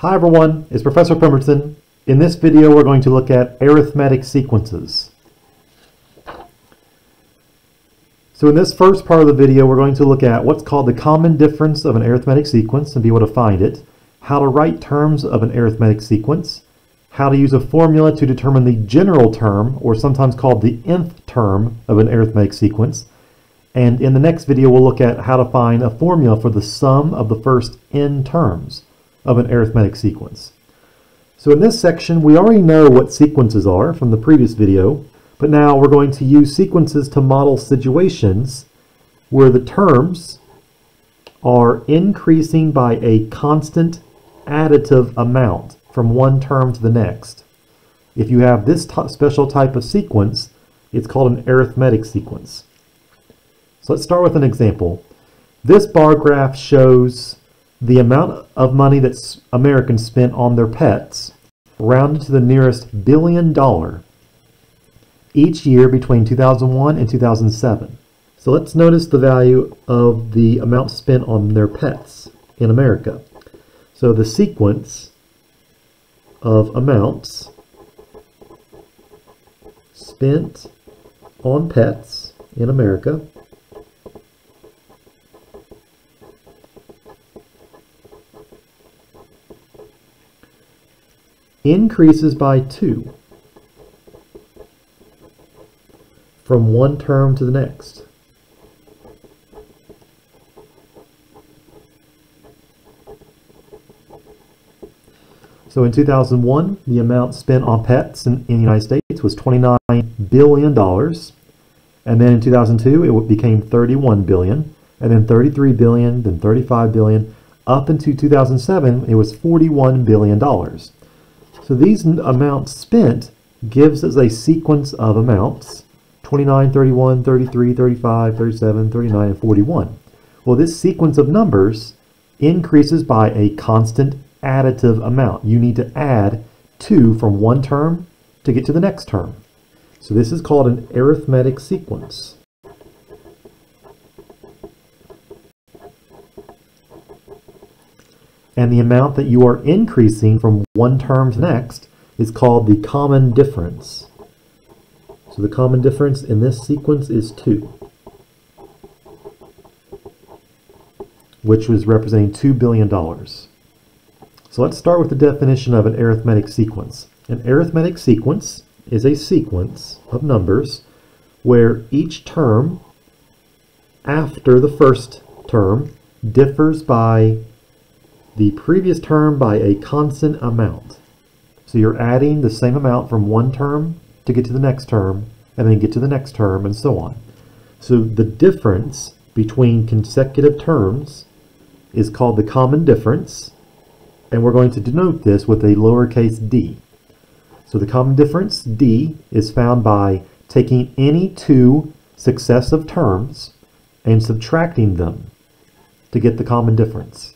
Hi everyone, it's Professor Pemberton. In this video we're going to look at arithmetic sequences. So in this first part of the video we're going to look at what's called the common difference of an arithmetic sequence and be able to find it, how to write terms of an arithmetic sequence, how to use a formula to determine the general term, or sometimes called the nth term of an arithmetic sequence, and in the next video we'll look at how to find a formula for the sum of the first n terms of an arithmetic sequence. So in this section, we already know what sequences are from the previous video, but now we're going to use sequences to model situations where the terms are increasing by a constant additive amount from one term to the next. If you have this special type of sequence, it's called an arithmetic sequence. So let's start with an example. This bar graph shows the amount of money that Americans spent on their pets, rounded to the nearest billion dollar, each year between 2001 and 2007. So let's notice the value of the amount spent on their pets in America. So the sequence of amounts spent on pets in America increases by 2 from one term to the next. So in 2001, the amount spent on pets in, in, the United States was $29 billion. And then in 2002, it became 31 billion, and then 33 billion, then 35 billion. Up into 2007, it was $41 billion. So these amounts spent gives us a sequence of amounts, 29, 31, 33, 35, 37, 39, and 41. Well, this sequence of numbers increases by a constant additive amount. You need to add 2 from one term to get to the next term. So this is called an arithmetic sequence. And the amount that you are increasing from one term to next is called the common difference. So the common difference in this sequence is 2, which was representing $2 billion. So let's start with the definition of an arithmetic sequence. An arithmetic sequence is a sequence of numbers where each term after the first term differs by the previous term by a constant amount. So you're adding the same amount from one term to get to the next term, and then get to the next term, and so on. So the difference between consecutive terms is called the common difference, and we're going to denote this with a lowercase d. So the common difference, d, is found by taking any two successive terms and subtracting them to get the common difference.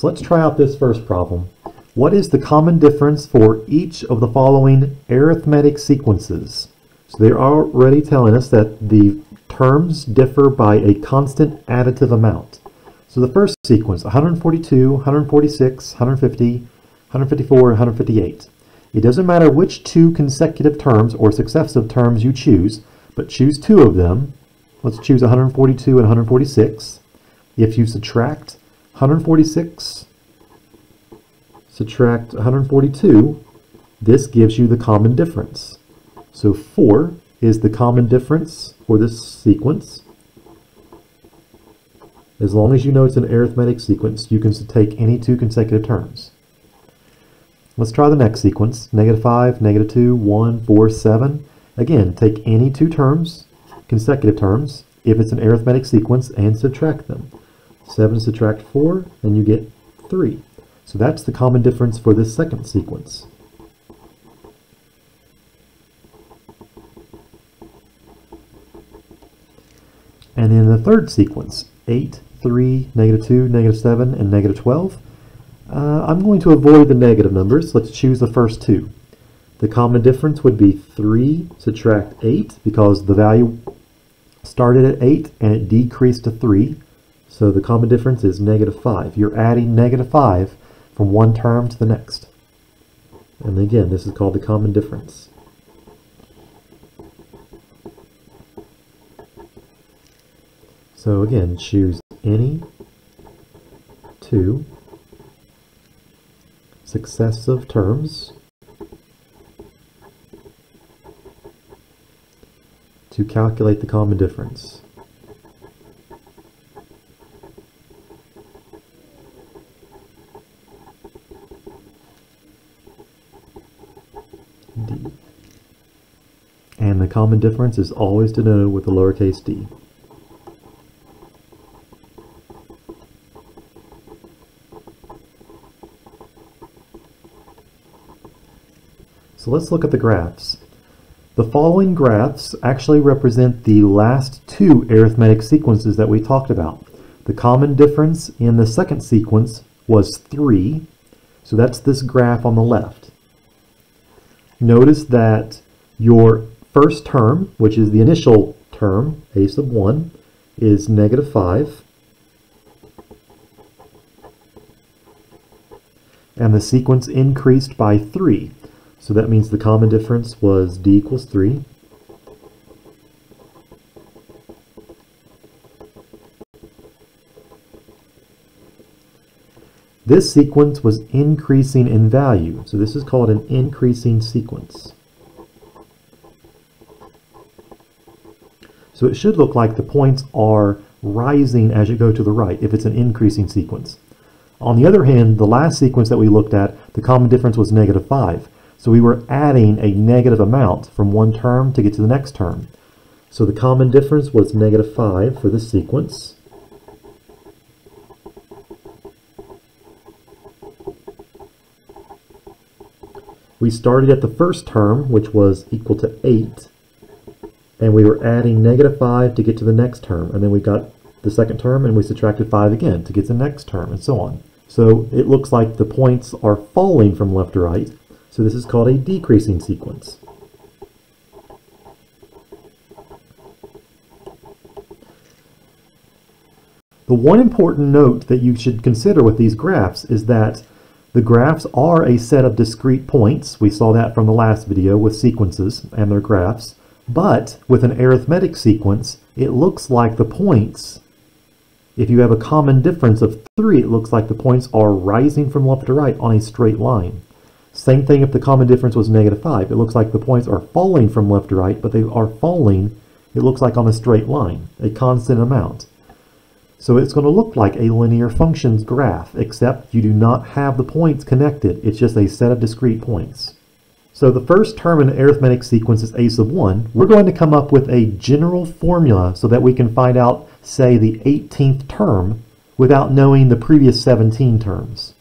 So let's try out this first problem. What is the common difference for each of the following arithmetic sequences? So they're already telling us that the terms differ by a constant additive amount. So the first sequence, 142, 146, 150, 154, 158. It doesn't matter which two consecutive terms or successive terms you choose, but choose two of them. Let's choose 142 and 146. If you subtract 146 subtract 142, this gives you the common difference. So 4 is the common difference for this sequence. As long as you know it's an arithmetic sequence, you can take any two consecutive terms. Let's try the next sequence. Negative 5, negative 2, 1, 4, 7. Again, take any two terms, consecutive terms, if it's an arithmetic sequence, and subtract them. 7 subtract 4, and you get 3. So that's the common difference for this second sequence. And in the third sequence, 8, 3, negative 2, negative 7, and negative 12, uh, I'm going to avoid the negative numbers. Let's choose the first two. The common difference would be 3 subtract 8 because the value started at 8 and it decreased to 3. So the common difference is negative 5. You're adding negative 5 from one term to the next. And again, this is called the common difference. So again, choose any two successive terms to calculate the common difference. D. And the common difference is always denoted with a lowercase d. So let's look at the graphs. The following graphs actually represent the last two arithmetic sequences that we talked about. The common difference in the second sequence was 3, so that's this graph on the left. Notice that your first term, which is the initial term, a sub 1, is negative 5. And the sequence increased by 3. So that means the common difference was d equals 3. This sequence was increasing in value, so this is called an increasing sequence. So it should look like the points are rising as you go to the right if it's an increasing sequence. On the other hand, the last sequence that we looked at, the common difference was negative 5. So we were adding a negative amount from one term to get to the next term. So the common difference was negative 5 for this sequence. We started at the first term, which was equal to 8, and we were adding negative 5 to get to the next term. And then we got the second term, and we subtracted 5 again to get to the next term, and so on. So it looks like the points are falling from left to right, so this is called a decreasing sequence. The one important note that you should consider with these graphs is that the graphs are a set of discrete points. We saw that from the last video with sequences and their graphs. But with an arithmetic sequence, it looks like the points, if you have a common difference of 3, it looks like the points are rising from left to right on a straight line. Same thing if the common difference was negative 5. It looks like the points are falling from left to right, but they are falling, it looks like on a straight line, a constant amount. So it's going to look like a linear functions graph, except you do not have the points connected. It's just a set of discrete points. So the first term in an arithmetic sequence is a sub 1. We're going to come up with a general formula so that we can find out, say, the 18th term without knowing the previous 17 terms.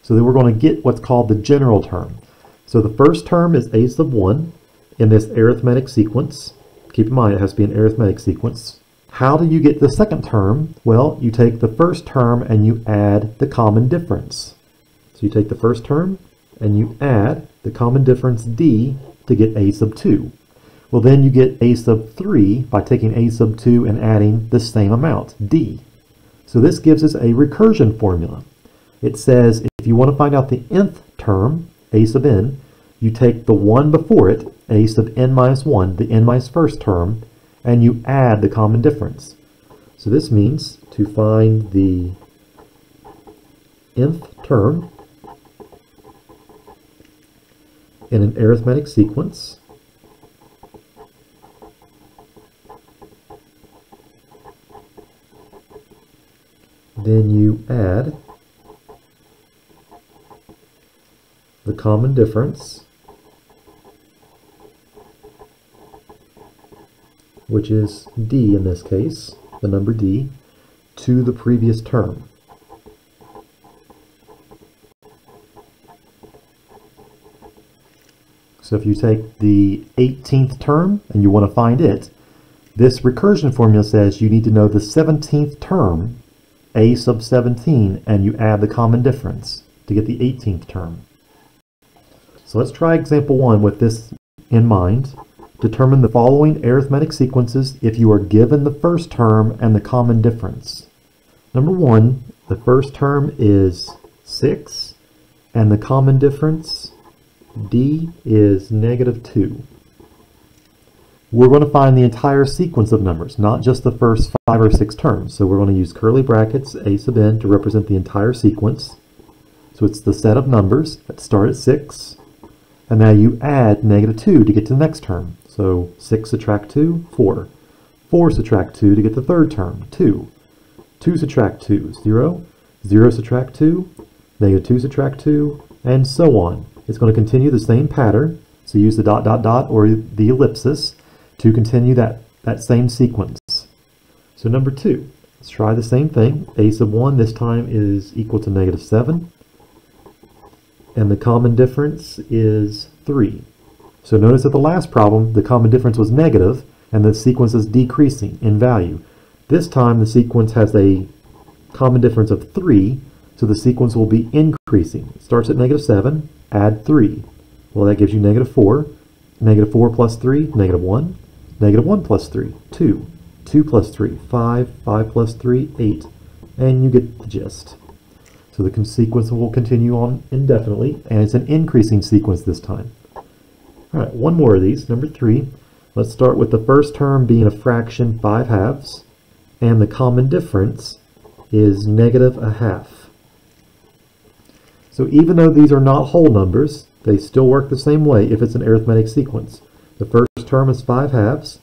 So then we're going to get what's called the general term. So the first term is a sub 1 in this arithmetic sequence. Keep in mind it has to be an arithmetic sequence. How do you get the second term? Well, you take the first term and you add the common difference. So you take the first term and you add the common difference d to get a sub 2. Well, then you get a sub 3 by taking a sub 2 and adding the same amount, d. So this gives us a recursion formula. It says if you want to find out the nth term, a sub n, you take the 1 before it, a sub n minus 1, the n minus first term, and you add the common difference. So this means to find the nth term in an arithmetic sequence, then you add the common difference, which is d in this case, the number d, to the previous term. So if you take the 18th term and you want to find it, this recursion formula says you need to know the 17th term, a sub 17, and you add the common difference to get the 18th term. So let's try example one with this in mind. Determine the following arithmetic sequences if you are given the first term and the common difference. Number one, the first term is 6, and the common difference, d, is negative 2. We're going to find the entire sequence of numbers, not just the first five or six terms. So we're going to use curly brackets, a sub n, to represent the entire sequence. So it's the set of numbers that start at 6. And now you add negative 2 to get to the next term. So 6 subtract 2, 4. 4 subtract 2 to get the third term, 2. 2 subtract 2, 0. 0 subtract 2, negative 2 subtract 2, and so on. It's going to continue the same pattern. So use the dot, dot, dot, or the ellipsis to continue that, that same sequence. So number two, let's try the same thing. a sub 1 this time is equal to negative 7. And the common difference is 3. So notice that the last problem, the common difference was negative, and the sequence is decreasing in value. This time the sequence has a common difference of 3, so the sequence will be increasing. It starts at negative 7, add 3. Well, that gives you negative 4. Negative 4 plus 3, negative 1. Negative 1 plus 3, 2. 2 plus 3, 5. 5 plus 3, 8. And you get the gist. So the sequence will continue on indefinitely, and it's an increasing sequence this time. All right, one more of these, number 3. Let's start with the first term being a fraction 5 halves, and the common difference is negative a half. So even though these are not whole numbers, they still work the same way if it's an arithmetic sequence. The first term is 5 halves.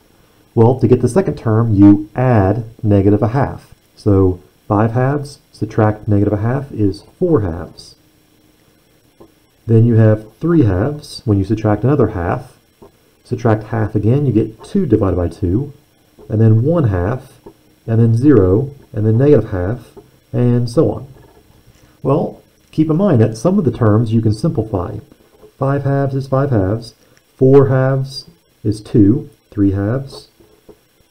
Well, to get the second term, you add negative a half. So 5 halves subtract negative a half is 4 halves. Then you have 3 halves. When you subtract another half, subtract half again, you get 2 divided by 2. And then 1 half, and then 0, and then negative half, and so on. Well, keep in mind that some of the terms you can simplify. 5 halves is 5 halves. 4 halves is 2. 3 halves.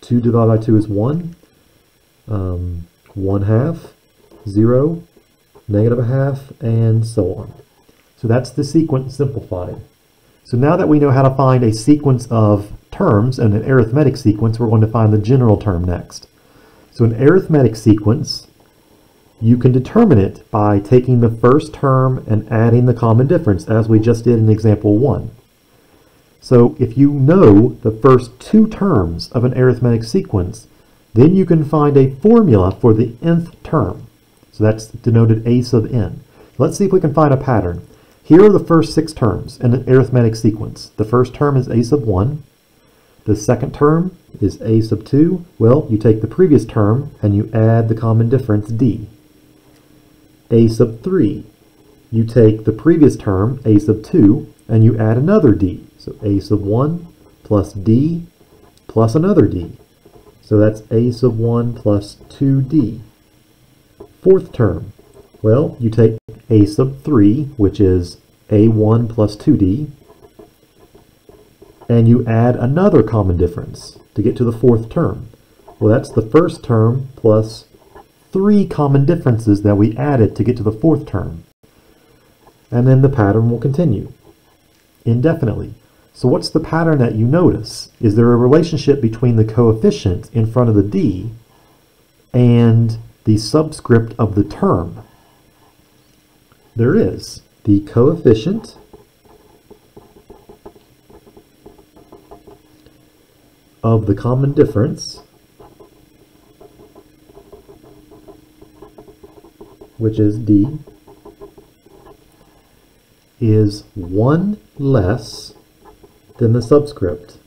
2 divided by 2 is 1. Um, 1 half, 0, negative a half, and so on. So that's the sequence simplified. So now that we know how to find a sequence of terms and an arithmetic sequence, we're going to find the general term next. So an arithmetic sequence, you can determine it by taking the first term and adding the common difference, as we just did in example 1. So if you know the first two terms of an arithmetic sequence, then you can find a formula for the nth term. So that's denoted a sub n. Let's see if we can find a pattern. Here are the first six terms in an arithmetic sequence. The first term is a sub 1. The second term is a sub 2. Well, you take the previous term and you add the common difference d. a sub 3. You take the previous term, a sub 2, and you add another d. So a sub 1 plus d plus another d. So that's a sub 1 plus 2d. Fourth term. Well, you take a sub 3, which is a1 plus 2d, and you add another common difference to get to the fourth term. Well, that's the first term plus three common differences that we added to get to the fourth term. And then the pattern will continue indefinitely. So what's the pattern that you notice? Is there a relationship between the coefficient in front of the d and the subscript of the term? There is. The coefficient of the common difference, which is d, is 1 less than the subscript.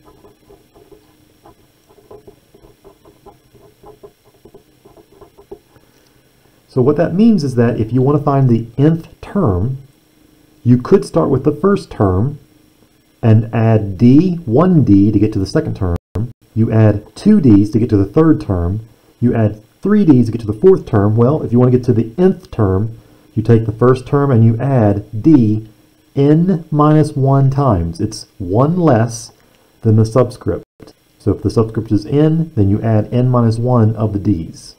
So what that means is that if you want to find the nth term, you could start with the first term and add d, 1d to get to the second term. You add 2 d's to get to the third term. You add 3 d's to get to the fourth term. Well, if you want to get to the nth term, you take the first term and you add d n minus 1 times. It's 1 less than the subscript. So if the subscript is n, then you add n minus 1 of the d's.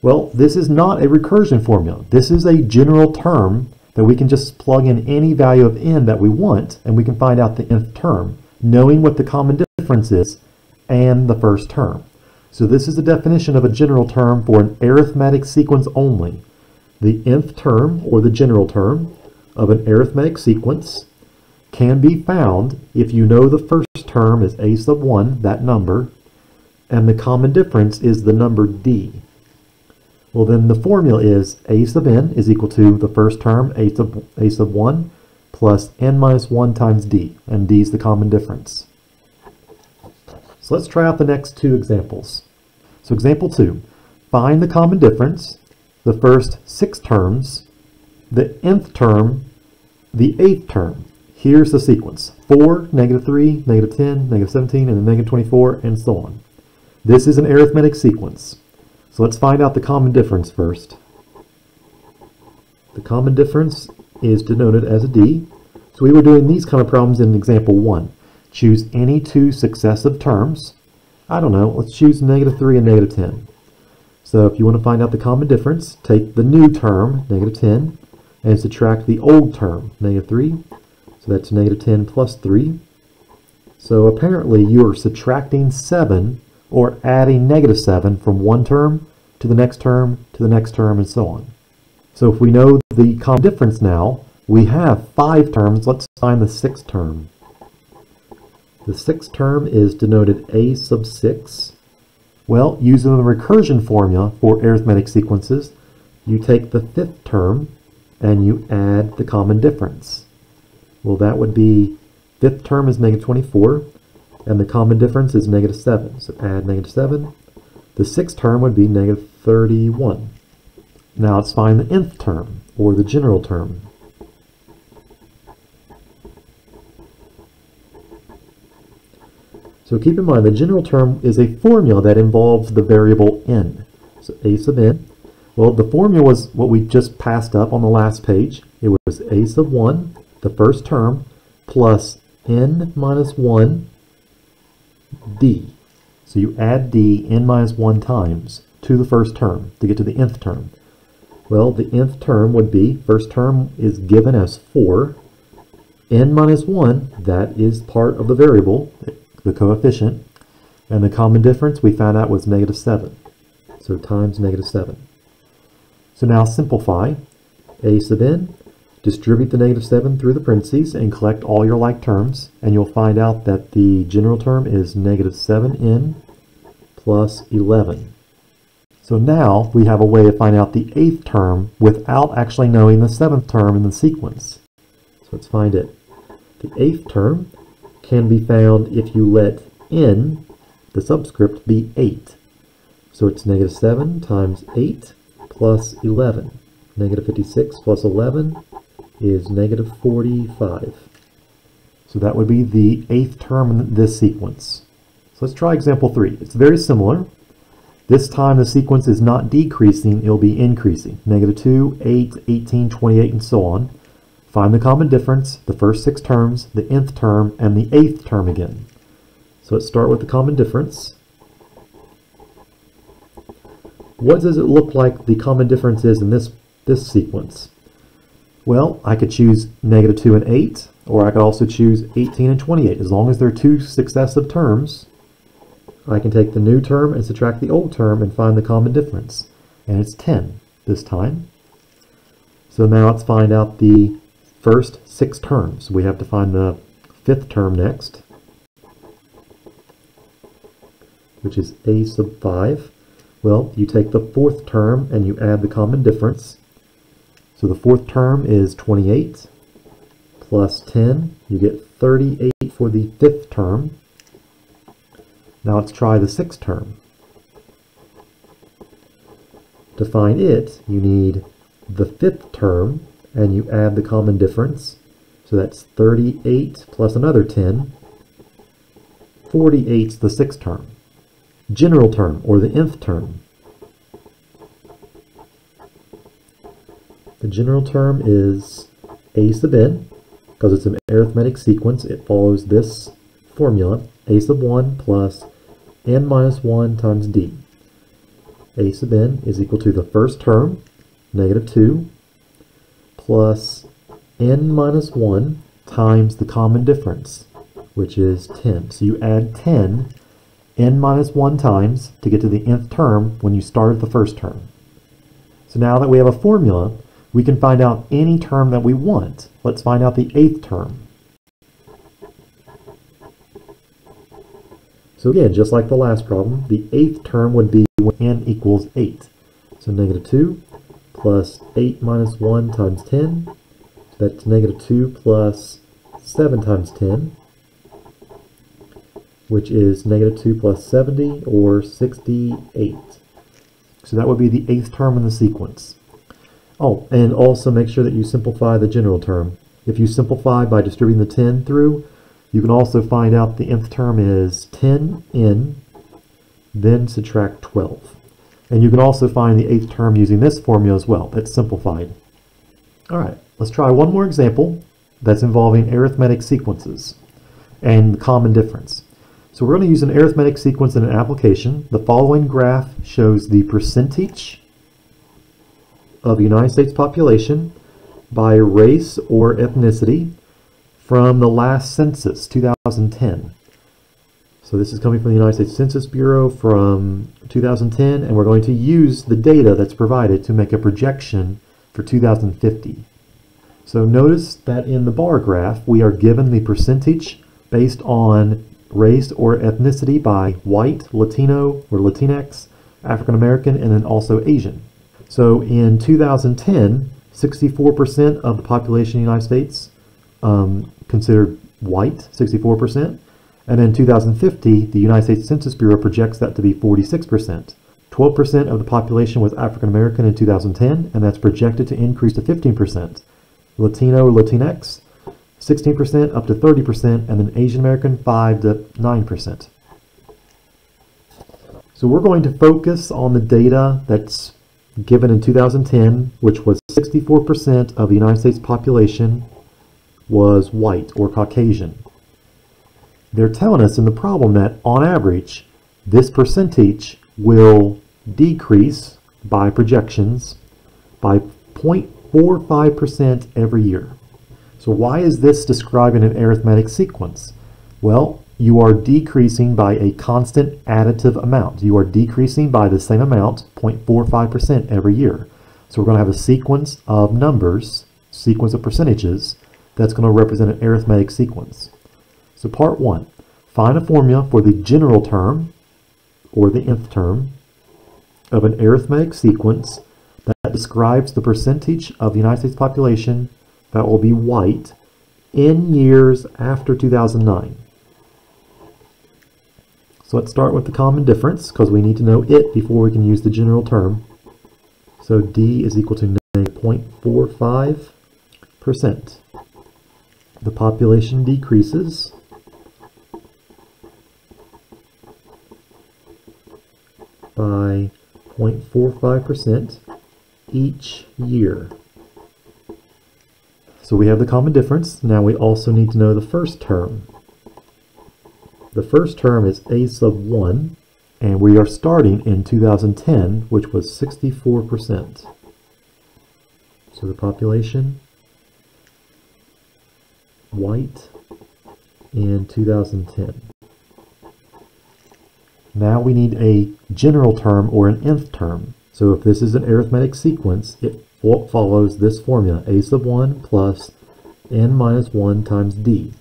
Well, this is not a recursion formula. This is a general term that we can just plug in any value of n that we want, and we can find out the nth term, knowing what the common difference is and the first term. So this is the definition of a general term for an arithmetic sequence only. The nth term, or the general term, of an arithmetic sequence can be found if you know the first term is a sub 1, that number, and the common difference is the number d. Well, then the formula is a sub n is equal to the first term, a sub, a sub 1, plus n minus 1 times d, and d is the common difference. So let's try out the next two examples. So example 2, find the common difference, the first six terms, the nth term, the eighth term. Here's the sequence. 4, negative 3, negative 10, negative 17, and then negative 24, and so on. This is an arithmetic sequence. So let's find out the common difference first. The common difference is denoted as a D. So we were doing these kind of problems in example 1. Choose any two successive terms. I don't know, let's choose negative 3 and negative 10. So if you want to find out the common difference, take the new term, negative 10, and subtract the old term, negative 3. So that's negative 10 plus 3. So apparently you are subtracting 7 or adding negative 7 from one term to the next term to the next term and so on. So if we know the common difference now, we have five terms. Let's find the sixth term. The sixth term is denoted a sub 6 well, using the recursion formula for arithmetic sequences, you take the fifth term and you add the common difference. Well, that would be fifth term is negative 24, and the common difference is negative 7. So add negative 7. The sixth term would be negative 31. Now let's find the nth term, or the general term. So keep in mind the general term is a formula that involves the variable n. So a sub n. Well, the formula was what we just passed up on the last page. It was a sub 1, the first term, plus n minus 1 d. So you add d n minus 1 times to the first term to get to the nth term. Well, the nth term would be, first term is given as 4. n minus 1, that is part of the variable the coefficient, and the common difference we found out was negative 7. So times negative 7. So now simplify a sub n, distribute the negative 7 through the parentheses, and collect all your like terms, and you'll find out that the general term is negative 7n plus 11. So now we have a way to find out the eighth term without actually knowing the seventh term in the sequence. So let's find it. The eighth term can be found if you let n, the subscript, be 8. So it's negative 7 times 8 plus 11. Negative 56 plus 11 is negative 45. So that would be the eighth term in this sequence. So let's try example 3. It's very similar. This time the sequence is not decreasing, it'll be increasing. Negative 2, 8, 18, 28, and so on. Find the common difference, the first six terms, the nth term, and the eighth term again. So let's start with the common difference. What does it look like the common difference is in this, this sequence? Well, I could choose negative 2 and 8, or I could also choose 18 and 28. As long as they're two successive terms, I can take the new term and subtract the old term and find the common difference. And it's 10 this time. So now let's find out the first six terms. We have to find the fifth term next, which is a sub 5. Well, you take the fourth term and you add the common difference. So the fourth term is 28 plus 10. You get 38 for the fifth term. Now let's try the sixth term. To find it, you need the fifth term and you add the common difference. So that's 38 plus another 10. 48 is the sixth term. General term, or the nth term. The general term is a sub n, because it's an arithmetic sequence, it follows this formula, a sub 1 plus n minus 1 times d. a sub n is equal to the first term, negative 2, plus n minus 1 times the common difference, which is 10. So you add 10 n minus 1 times to get to the nth term when you started the first term. So now that we have a formula, we can find out any term that we want. Let's find out the eighth term. So again, just like the last problem, the eighth term would be when n equals 8. So negative 2 plus 8 minus 1 times 10. So that's negative 2 plus 7 times 10, which is negative 2 plus 70, or 68. So that would be the eighth term in the sequence. Oh, and also make sure that you simplify the general term. If you simplify by distributing the 10 through, you can also find out the nth term is 10n, then subtract 12. And you can also find the eighth term using this formula as well. That's simplified. All right, let's try one more example that's involving arithmetic sequences and the common difference. So we're going to use an arithmetic sequence in an application. The following graph shows the percentage of United States population by race or ethnicity from the last census, 2010. So this is coming from the United States Census Bureau from 2010, and we're going to use the data that's provided to make a projection for 2050. So notice that in the bar graph, we are given the percentage based on race or ethnicity by white, Latino, or Latinx, African American, and then also Asian. So in 2010, 64% of the population of the United States um, considered white, 64%. And in 2050, the United States Census Bureau projects that to be 46%. 12% of the population was African American in 2010, and that's projected to increase to 15%. Latino or Latinx, 16% up to 30%, and then Asian American, 5 to 9%. So we're going to focus on the data that's given in 2010, which was 64% of the United States population was white or Caucasian. They're telling us in the problem that on average, this percentage will decrease by projections by 0.45% every year. So why is this describing an arithmetic sequence? Well, you are decreasing by a constant additive amount. You are decreasing by the same amount, 0.45% every year. So we're going to have a sequence of numbers, sequence of percentages, that's going to represent an arithmetic sequence. So part one, find a formula for the general term, or the nth term, of an arithmetic sequence that describes the percentage of the United States population that will be white in years after 2009. So let's start with the common difference because we need to know it before we can use the general term. So D is equal to 0.45%. The population decreases by 0.45% each year. So we have the common difference. Now we also need to know the first term. The first term is a sub 1, and we are starting in 2010, which was 64%. So the population, white, in 2010. Now we need a general term or an nth term. So if this is an arithmetic sequence, it follows this formula, a sub 1 plus n minus 1 times d.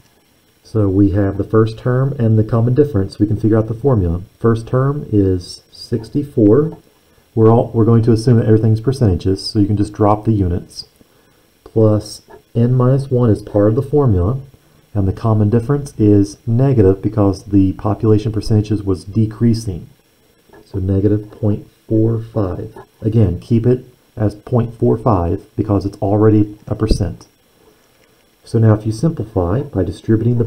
So we have the first term and the common difference. We can figure out the formula. First term is 64. We're, all, we're going to assume that everything's percentages, so you can just drop the units. Plus n minus 1 is part of the formula, and the common difference is negative because the population percentages was decreasing. So negative 0.45. Again, keep it as 0.45 because it's already a percent. So now if you simplify by distributing the,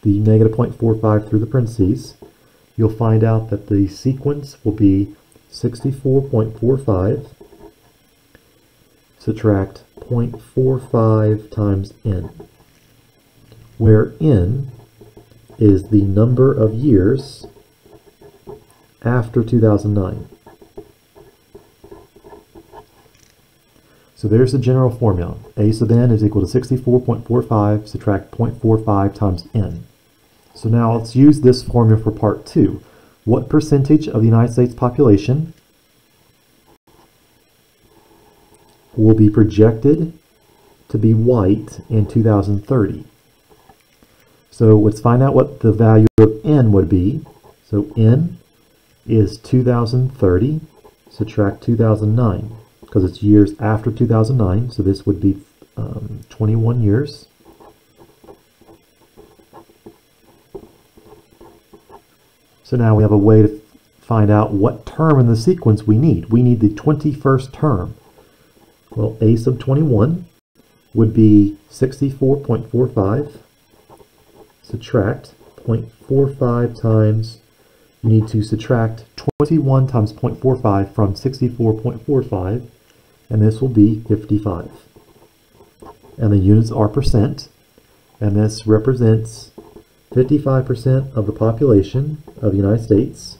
the negative 0.45 through the parentheses, you'll find out that the sequence will be 64.45 subtract 0.45 times n, where n is the number of years after 2009. So there's the general formula. A sub n is equal to 64.45 subtract 0.45 times n. So now let's use this formula for part two. What percentage of the United States population will be projected to be white in 2030. So let's find out what the value of n would be. So n is 2030, subtract 2009, because it's years after 2009, so this would be um, 21 years. So now we have a way to find out what term in the sequence we need. We need the 21st term. Well, a sub 21 would be 64.45. Subtract 0.45 times, you need to subtract 21 times 0.45 from 64.45, and this will be 55. And the units are percent, and this represents 55% of the population of the United States.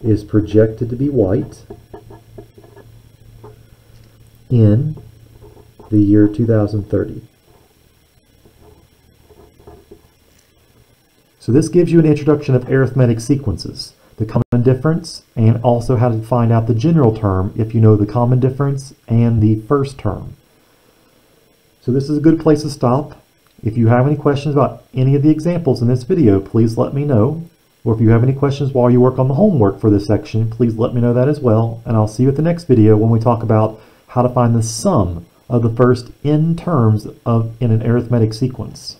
is projected to be white in the year 2030. So this gives you an introduction of arithmetic sequences, the common difference, and also how to find out the general term if you know the common difference and the first term. So this is a good place to stop. If you have any questions about any of the examples in this video, please let me know. Or if you have any questions while you work on the homework for this section, please let me know that as well. And I'll see you at the next video when we talk about how to find the sum of the first n terms of in an arithmetic sequence.